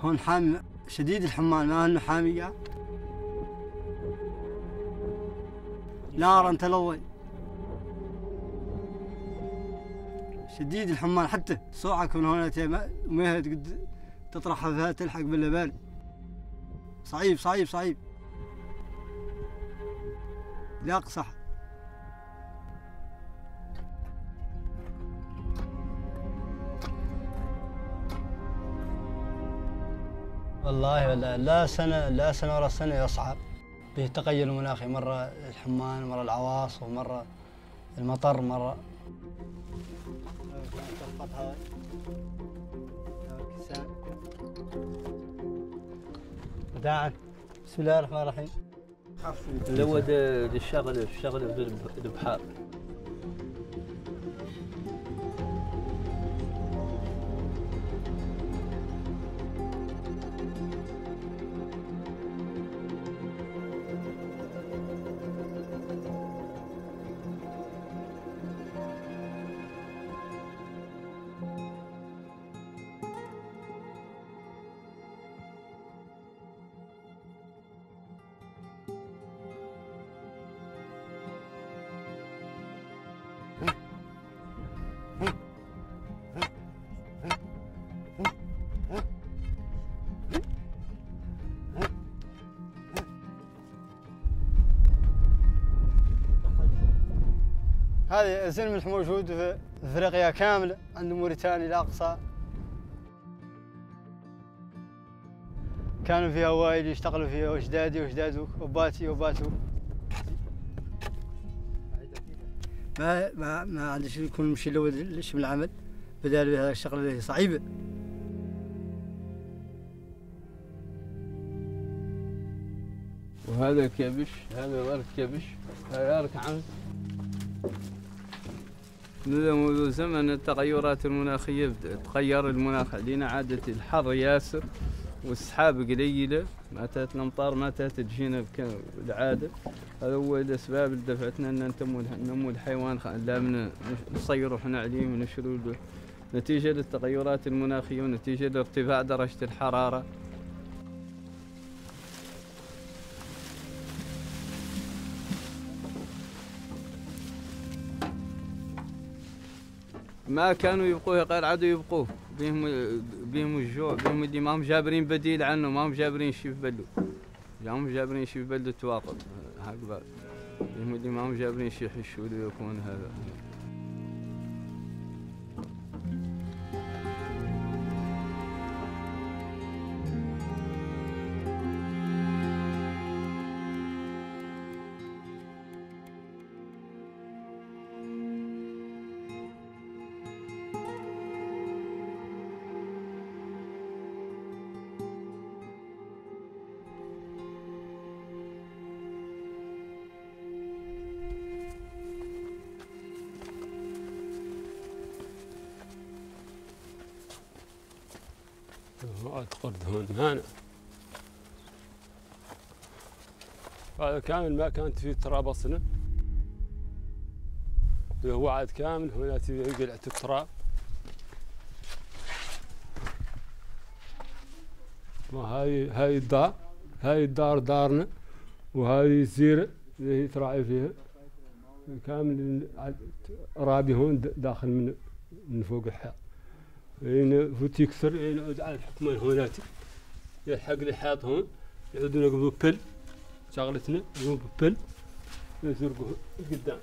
هون حامي شديد الحمان ما انه حامي قاعد. نارا تلظي شديد الحمان حتى صوعك من هنا ما تطرحها فيها تلحق باللبان صعيب صعيب صعيب. لا اقصح والله لا, لا سنة لا سنة ورا سنة يصعب. به تغير المناخي مرة الحمان مرة العواصف مرة المطر مرة. داعا بسم الله الرحمن الرحيم. لود الشغل الشغل في البحر هذه الزلمة موجود في إفريقيا كامله عند موريتانيا الأقصى. كانوا فيها وايد يشتغلوا فيها واجدادي واجداد وباتي وباتوا ما ما ما عندش يكون مشي لو ليش من العمل بدال بها الشغله اللي صعيبة. وهذا كبش هذا ورد كبش هذا عمل. منذ زمن التغيرات المناخية تغير المناخ علينا عادة الحر ياسر والسحاب قليلة ما تات الأمطار ما تأت تجينا بالعادة. هذا هو الأسباب اللي دفعتنا أن نمو الحيوان لا نصيروا إحنا عليه ونشروا نتيجة للتغيرات المناخية ونتيجة لارتفاع درجة الحرارة. ما كانوا يبقوه غير عادوا يبقوه. بهم بهم الجوع بهم اللي ما هم جابرين بديل عنه ما هم جابرين شي في بلو هم جابرين شي في بلو تواطل هكذا بهم اللي ما هم جابرين شي له يكون هذا. قرد هون هنا. هذا كامل ما كانت فيه تراب أصلا. هو عاد كامل هنا قلعة التراب وهاي هاي الدار هاي الدار دارنا وهذه الزيرة اللي هي تراعي فيها. كامل رابي هون داخل من من فوق الحيط. على الحكمان هوناتي يلحق لي حاط هون يعودون يقبضوا بل شغلتنا يقوموا بل يسرقوا قدام.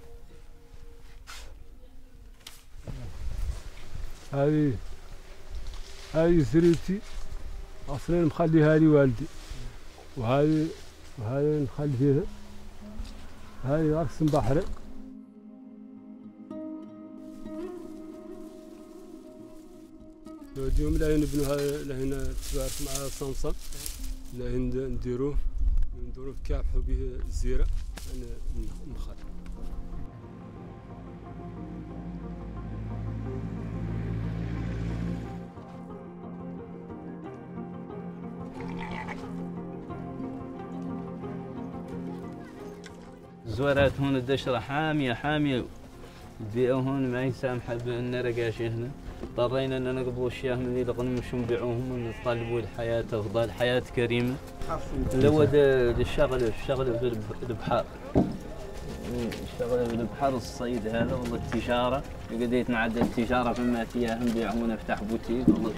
هذه هذه سريتي أصلا مخليها لي والدي. وهذه وهذه نخلي فيها هذه رقص بحر. اليوم لا نبنوها لهنا تبارك مع صمصم لا نديروه نديروه كافحوا به الزيرة. نخل زورات هون الدشرة حامية حامية البيئة هون ما هي سامحة بأن رقاشي هنا اضطرينا أن نقبضوا أشياء من ذي الغنم وش نبيعوهم ونطالبوا الحياة أفضل حياة كريمة. اللي هو ده- ده الشغل الشغل في الب- البحر الشغل في البحر الصيد هذا والله التجارة. قديت معدل التجارة فما فيها هم بيعون افتح بوتيك والله.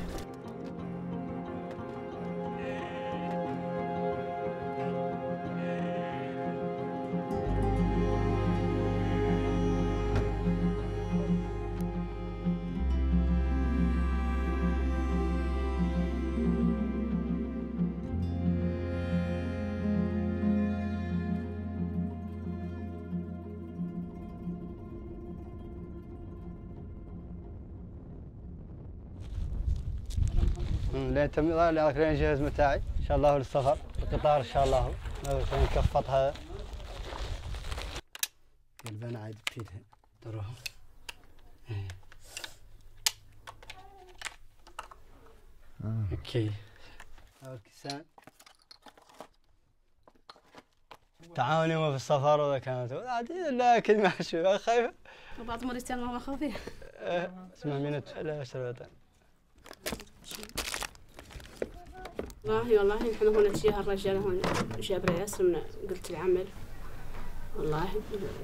لين تم لين نجهز متاعي. إن شاء الله للسفر. القطار إن شاء الله. نكفطها قلبنا عاد بفيدها تروح. إيه. أوكي. هذا الكيسان. تعاوني في السفر وذا كانت. عادي لكن ما شو. خايف وبعض مريستان ما خوفيه اسمها مينت لا شربتها والله والله نحن هنا تجيه الرجال هون جاب رياس من قلت العمل. والله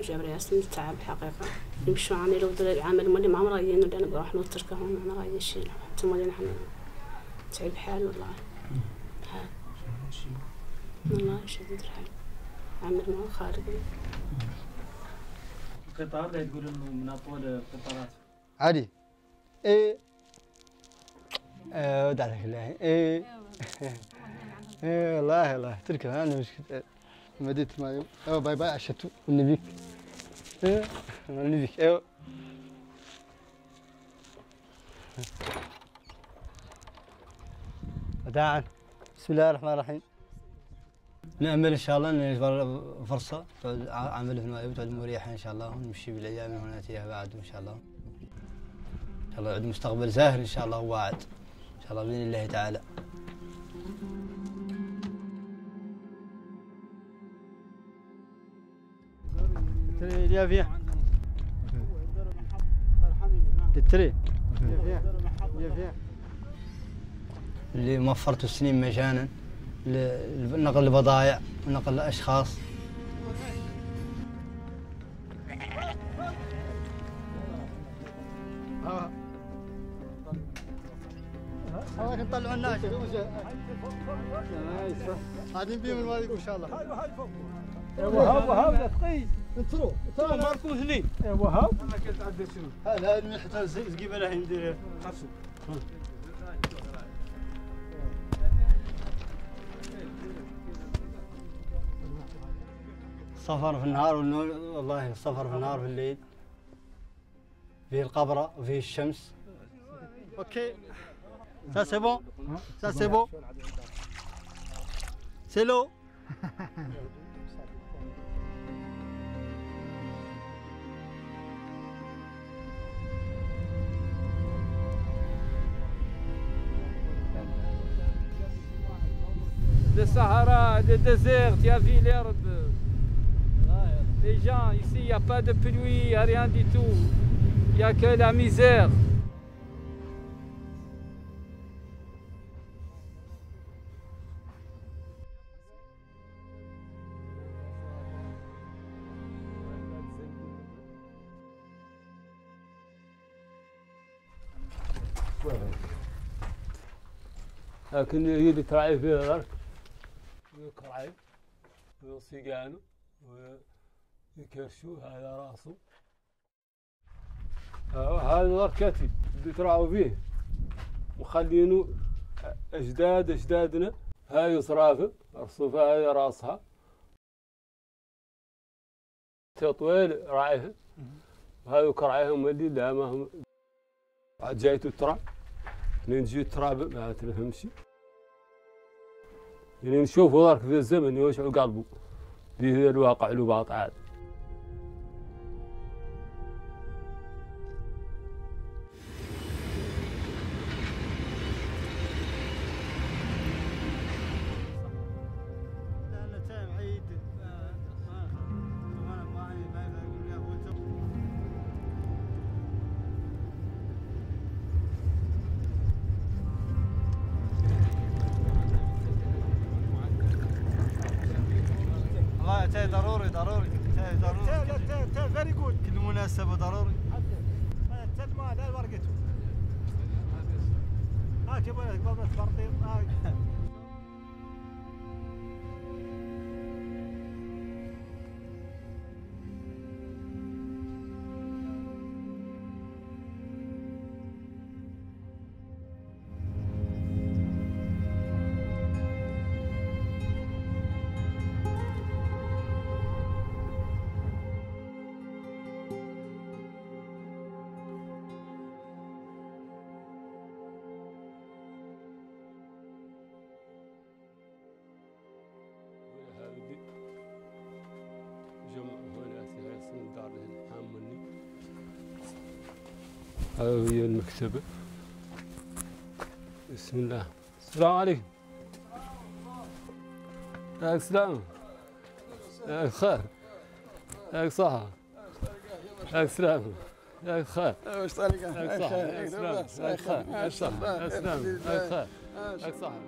جاب رياس من التعب حقيقة يمشوا عني لو دل العمل مولي ما هم رأيين ولا أنا بروح نتركه هون ما رأيين شيء حتى مولي نحن تعب حال والله. حال والله شديد الحال عمل ما هو خارج القطار لا تقول إنه من أطول القطارات. عادي. إيه. ودع لك الله إيه. إيه والله والله. تركب أنا مشكلة مديت ما أيوه باي باي عشتو النبيك إيه النبيك أيوه وداعا بسم الله الرحمن الرحيم. نأمل إن شاء الله أن يجبر فرصة. تعود عمل في نوائب تعود مريحة إن شاء الله. ونمشي بالأيام هنا تيها بعد إن شاء الله. إن شاء الله يعود مستقبل زاهر إن شاء الله وواعد إن شاء الله بإذن الله تعالى. يا فيها تتري. اللي موفرته السنين مجانا. لنقل البضائع ونقل الأشخاص. هذاك نطلعوا الناس. قاعدين بيهم الوالد إن شاء الله. وهاب وهاب ثقيل انترو ترى. ماركو هني. وهاب. هذا هذا من حتى زقيبه له ندير السفر في النهار والنور والله السفر في النهار في الليل. فيه القبرة وفيه الشمس. أوكي. Ça c'est bon Ça c'est bon C'est l'eau. Le Sahara, le désert, tu as vu l'herbe. Les gens, ici, il n'y a pas de pluie, il n'y a rien du tout. Il n'y a que la misère. لكن هي اللي تراعي فيها ذلك ويكرعي ويصيقانو ويكرشو هذا راسه. هذا ذركتي اللي تراعوا فيه. وخلينو أجداد أجدادنا. هاي صرافة الرصوفه هاي راسها. تطويل راعيها وهذا كرعيهم اللي لا ما هم جايتو لين نجي التراب؟ ما تفهمش. لين نشوف ذاك في الزمن يوشع قلبه به الواقع له باط عاد ضروري تا تا تا فيري جود كل مناسبة ضروري. تا ما لا ورقته ها جيبوا لك بابا تبرطيط ها هي المكتبة. بسم الله. السلام عليكم. يا سلام يا خير يا صحة يا سلام يا خير واش طريقة؟ يا صحة يا سلام يا خير. يا صحة يا سلام يا خير. يا صحة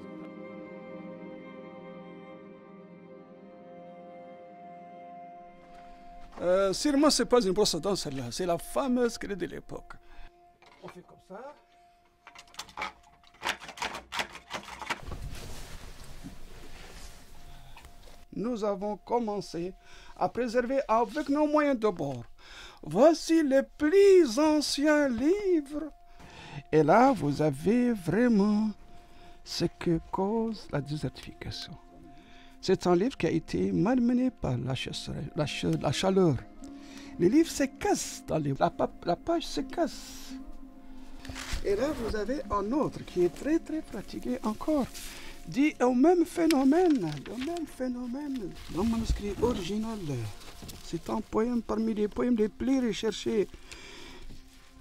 Euh, sûrement, c'est pas une brosse à dents celle-là, c'est la fameuse clé de l'époque. Nous avons commencé à préserver avec nos moyens de bord. Voici les plus anciens livres. Et là, vous avez vraiment ce que cause la désertification. C'est un livre qui a été malmené par la, la cha- la chaleur. Les livres se cassent dans les- la, la page se casse. Et là, vous avez un autre qui est très très fatigué encore. Dit au même phénomène, au même phénomène. Le manuscrit original, c'est un poème parmi les poèmes les plus recherchés.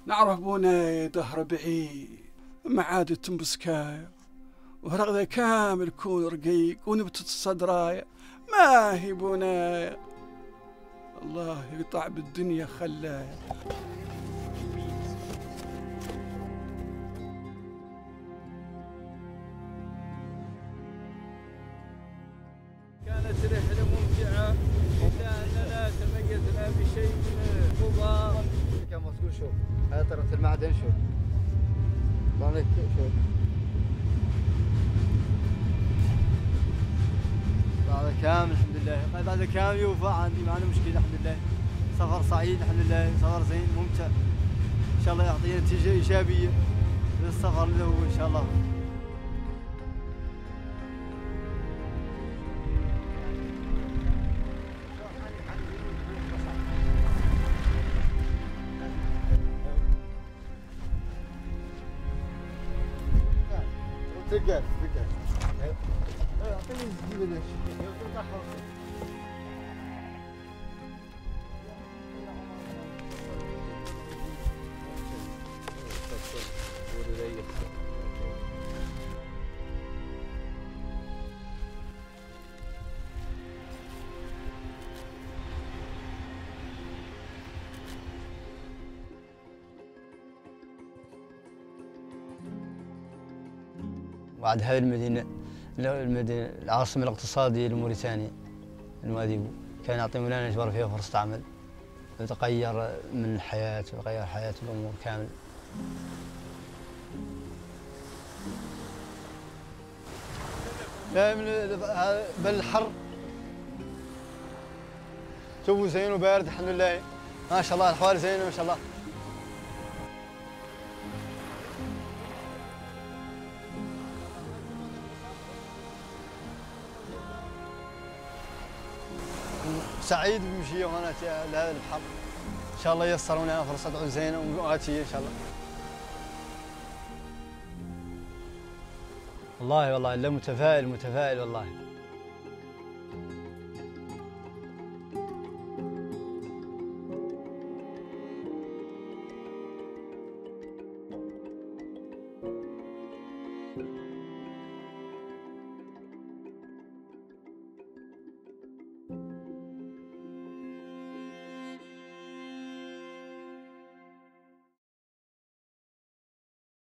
نعرف بونا دهر بعيد معاد تنبسكايا وهرغذا كامل كون رقيق ونبتة الصدرايا ما هي بنايا الله يقطع بالدنيا خلايا شوف. هذا طريقة المعدن شوف. ضلك شوف. هذا كامل الحمد لله. طيب هذا كامل يوفى عندي ما عندي مشكلة الحمد لله. سفر سعيد الحمد لله. سفر زين ممتع. إن شاء الله يعطينا نتيجة إيجابية للسفر اللي هو إن شاء الله. Fica, fica. Eu apenas digo, eu estou na roça. هذه المدينة لا، المدينة العاصمة الاقتصادية لموريتانيا نواديبو كان يعطي مولانا جبر فيها فرصة عمل. وتغير من الحياة وغير حياة الأمور كامل. بالحر جو زين وبارد الحمد لله. ما شاء الله الأحوال زينة ما شاء الله. سعيد بمشي وأنا لهذا البحر إن شاء الله ييسروا لنا فرصة زينة وغاتيه إن شاء الله. والله والله الا متفائل متفائل والله.